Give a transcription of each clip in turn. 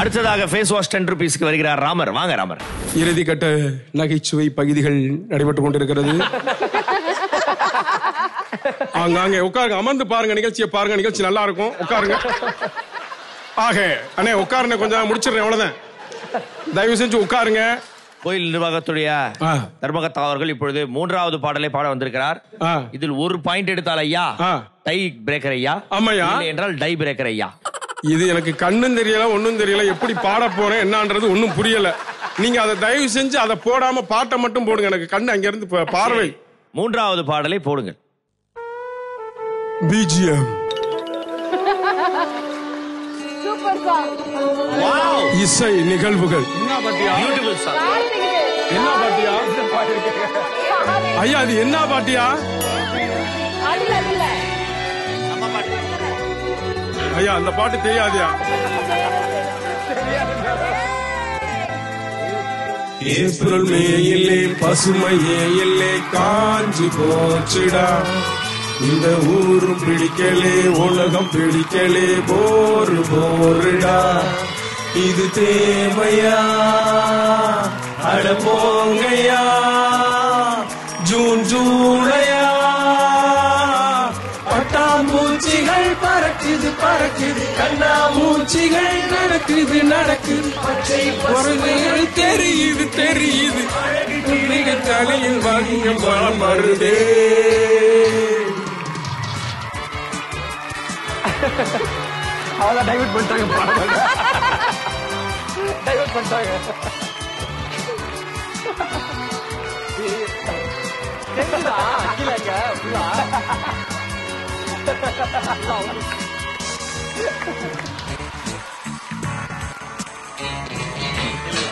அடுத்ததாக face wash ten ருபீஸ்க்கு வருகிறார் ராமர். வாங்க ராமர். இறுதிக்கட்ட நகைச்சுவை பகுதிகள் நடைபெற்றுக் கொண்டிருக்கிறது. ஆங்காங்கே உட்காருங்க. அமர்ந்து பாருங்க நிகழ்ச்சியை பாருங்க. நிகழ்ச்சி நல்லா இருக்கும். உட்காருங்க. ஆக அண்ணே உட்காருங்க. கொஞ்சம் முடிச்சிடுறேன். அவ்வளவுதான். தயவு செஞ்சு உட்காருங்க. கோயில் நிர்வாகத்துடைய. தர்மகத்தா அவர்கள் இப்பொழுது மூன்றாவது பாடலை பாட வந்திருக்கிறார். இதில் ஒரு பாயிண்ட் எடுத்தால் ஐயா. டை பிரேக்கர் ஐயா. இல்லை என்றால் டை பிரேக்கர் ஐயா. இது எனக்கு கண்ணும் தெரியல ஒண்ணும் தெரியல எப்படி பாட போறேன் என்னன்றது ஒண்ணும் புரியல. நீங்க அதை தயவு செஞ்சு அதை போடாம பாட்டை மட்டும் போடுங்க. எனக்கு கண்ணு அங்க இருந்து பா- பார்வை. மூன்றாவது பாடலை போடுங்கள் பிஜிஎம் இசை நிகழ்வுகள். என்ன பாட்டியா? ஐயா அது என்ன பாட்டியா? ஐயா அந்த பாட்டு தெரியாதுயா? ஏப்ரல் மேயிலே பசுமையே இல்லே காஞ்சி போச்சுடா. இந்த ஊரும் பிடிக்கலே உலகம் பிடிக்கலே போரு போருடா. இது தேவையா? அட போங்க பறக்குது கண்ணா மூச்சிகள் நடக்குது நடக்குது பச்சை பொருள்கள் தெரியுது தெரியுது. தலையில் வாங்கியம் பலம் வருதே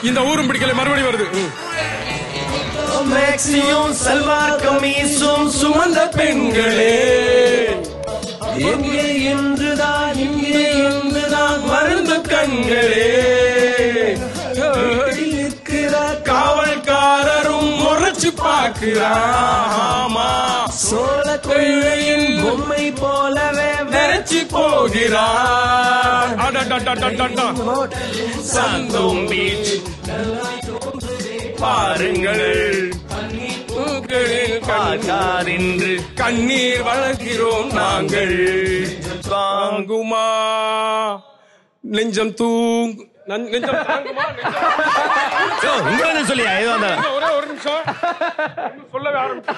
இந்த ஊரும் பிடிக்கல மறுபடியும் வருது. மேக்ஸியும் சல்வார் கமீஸும் சுமந்த பெண்களே. எங்கே என்றுதான் இங்கே இருந்துதான் மருந்து கண்களே. இருக்கிற காவல்காரரும் முறைச்சு பார்க்கிறாமா சோழ கொள்ளையின் பொம்மை போலவே விரைச்சு போகிறார். சந்தோம் பீச். பாருங்கள். கண்ணீர் என்று கண்ணீர் வளர்க்கிறோம் நாங்கள். தாங்குமா நெஞ்சம் தூங் நன்- நெஞ்சம் தாங்குமா? நெஞ்சம் இங்க வந்து சொல்லியா? ஏதோ ஒரே ஒரு நிமிஷம். சொல்லவே ஆரம்பிச்சேன்.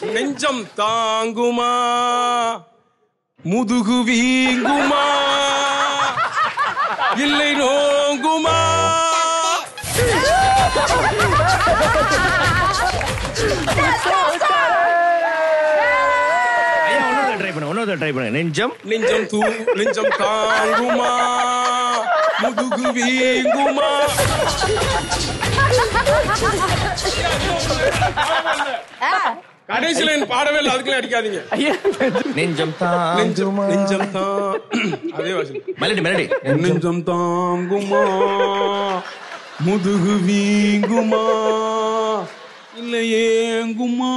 நெஞ்சம் தாங்குமா? முதுகு வீங்குமா? இல்லை நோங்குமா? ட்ரை பண்ணு இன்னொரு ட்ரை பண்ணு. நெஞ்சம்? நெஞ்சம் தூ நெஞ்சம் தாங்குமா? முதுகு வீங்குமா? கடைசியில என் பாடவே இல்லை அதுக்குள்ள அடிக்காதீங்க. நெஞ்சம் தாங்குமா? நெஞ்சம் தான் அதே வாசி மெலடி மெலடி. நெஞ்சம் தாங்குமா? முதுகு வீங்குமா? இல்ல ஏங்குமா?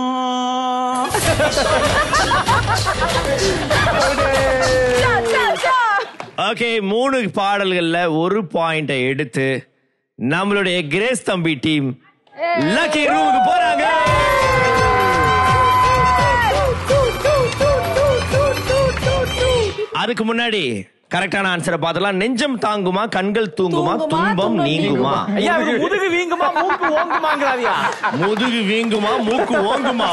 ஓகே மூணு பாடல்கள்ல ஒரு பாயிண்ட எடுத்து நம்மளுடைய கிரேஸ் தம்பி டீம் லக்கி ரூமுக்கு போறாங்க. அதுக்கு முன்னாடி கரெக்டான ஆன்சரை பார்த்தலாம் நெஞ்சம் தாங்குமா கண்கள் தூங்குமா துன்பம் நீங்குமா? ஐயா முதுகு வீங்குமா மூக்கு ஓங்குமாங்கிறாரியா? முதுகு வீங்குமா மூக்கு ஓங்குமா?